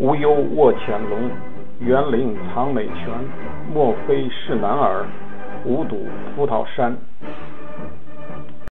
无忧卧潜龙，园林藏美泉。莫非是男儿，无睹葡萄山。